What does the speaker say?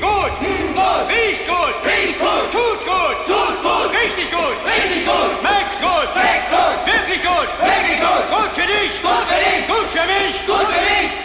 Gut. Hm, gut. Riecht gut. Riecht gut. Tut gut. Tut gut. Richtig gut. Richtig gut. Schmeckt gut. Schmeckt gut. Wirklich gut. Wirklich gut. Gut für dich. Gut für dich. Gut für mich. Gut für mich.